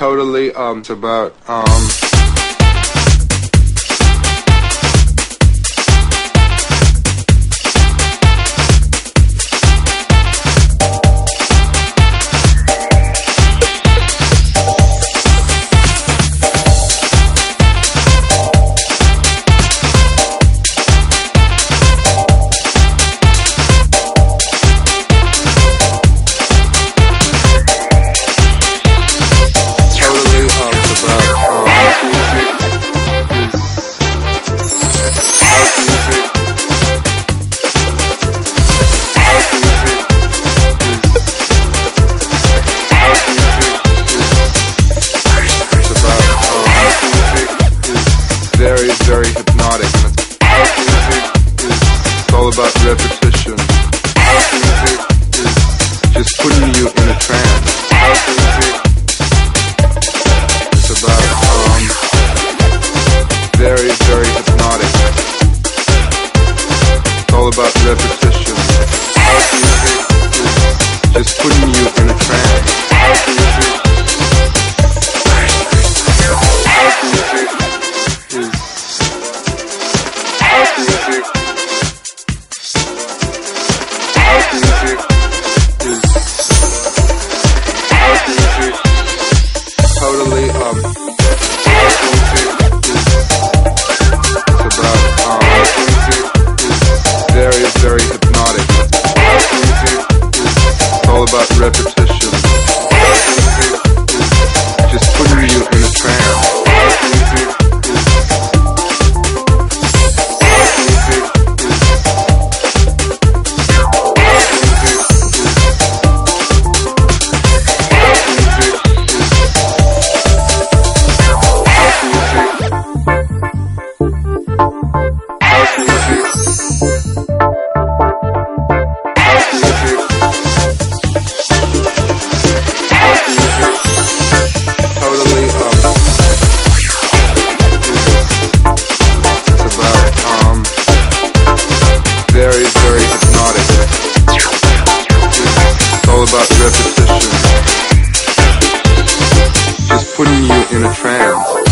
totally um it's about um about repetition. about reputation. all about repetition. Just putting you in a trance.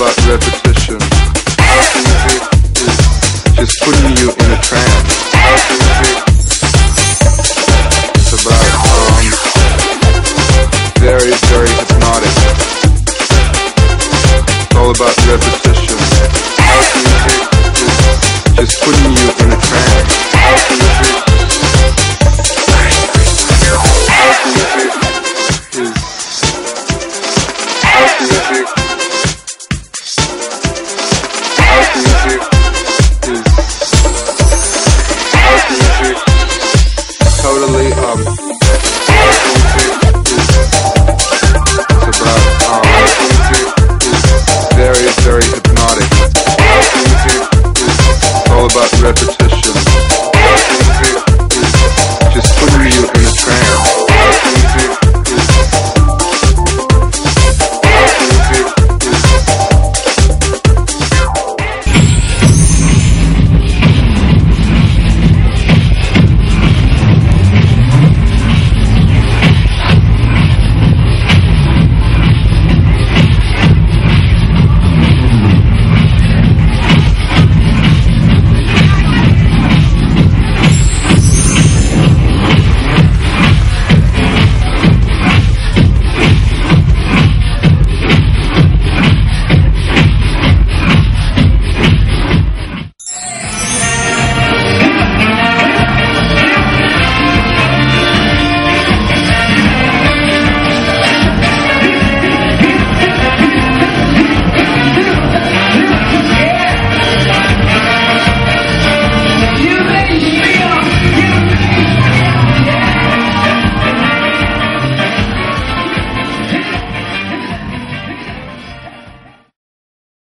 about reputation.